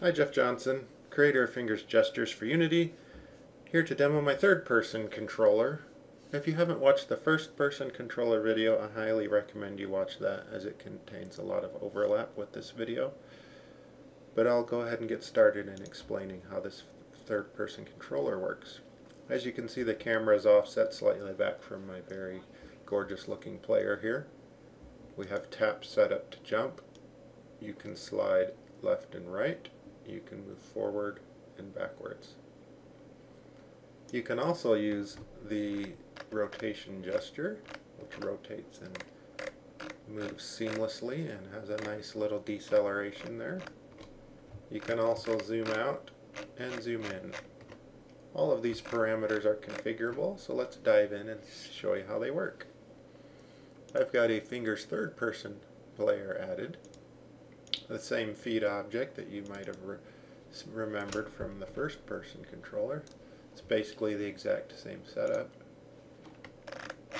Hi, Jeff Johnson, creator of Fingers Gestures for Unity, here to demo my third person controller. If you haven't watched the first person controller video, I highly recommend you watch that as it contains a lot of overlap with this video. But I'll go ahead and get started in explaining how this third person controller works. As you can see the camera is offset slightly back from my very gorgeous looking player here. We have tap set up to jump. You can slide left and right you can move forward and backwards. You can also use the rotation gesture, which rotates and moves seamlessly and has a nice little deceleration there. You can also zoom out and zoom in. All of these parameters are configurable, so let's dive in and show you how they work. I've got a fingers third person player added the same feet object that you might have re remembered from the first person controller. It's basically the exact same setup.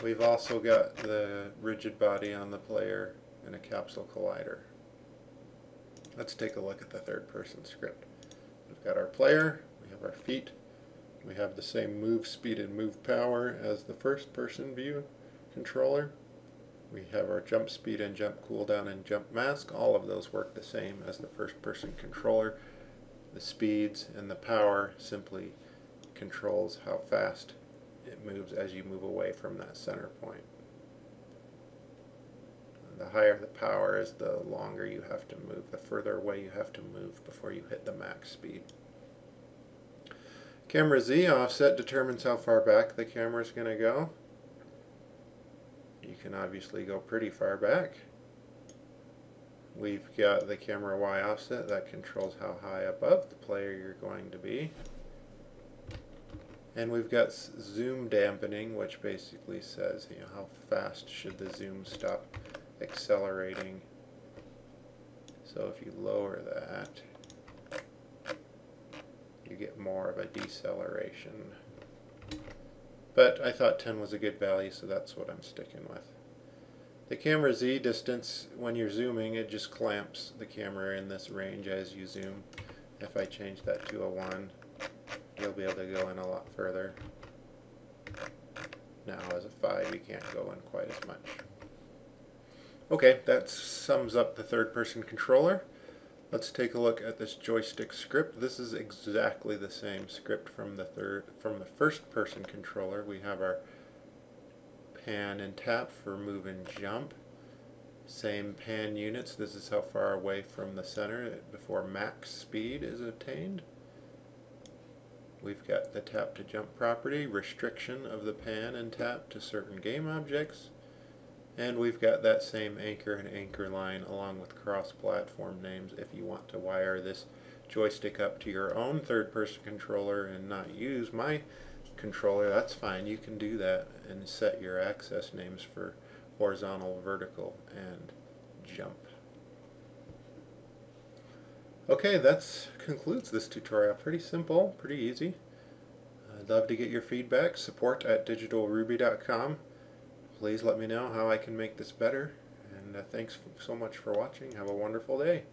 We've also got the rigid body on the player and a capsule collider. Let's take a look at the third person script. We've got our player, we have our feet, we have the same move speed and move power as the first person view controller. We have our jump speed and jump cooldown and jump mask. All of those work the same as the first person controller. The speeds and the power simply controls how fast it moves as you move away from that center point. The higher the power is, the longer you have to move, the further away you have to move before you hit the max speed. Camera Z offset determines how far back the camera is going to go you can obviously go pretty far back. We've got the camera Y offset that controls how high above the player you're going to be. And we've got zoom dampening, which basically says you know how fast should the zoom stop accelerating. So if you lower that, you get more of a deceleration. But I thought 10 was a good value, so that's what I'm sticking with. The camera Z distance, when you're zooming, it just clamps the camera in this range as you zoom. If I change that to a 1, you'll be able to go in a lot further. Now as a 5, you can't go in quite as much. Okay, that sums up the third person controller. Let's take a look at this joystick script. This is exactly the same script from the third from the first person controller. We have our pan and tap for move and jump. Same pan units. This is how far away from the center before max speed is attained. We've got the tap to jump property, restriction of the pan and tap to certain game objects. And we've got that same anchor and anchor line along with cross-platform names if you want to wire this joystick up to your own third-person controller and not use my controller, that's fine. You can do that and set your axis names for horizontal, vertical, and jump. Okay, that concludes this tutorial. Pretty simple, pretty easy. I'd love to get your feedback. Support at digitalruby.com please let me know how I can make this better. And uh, thanks so much for watching. Have a wonderful day.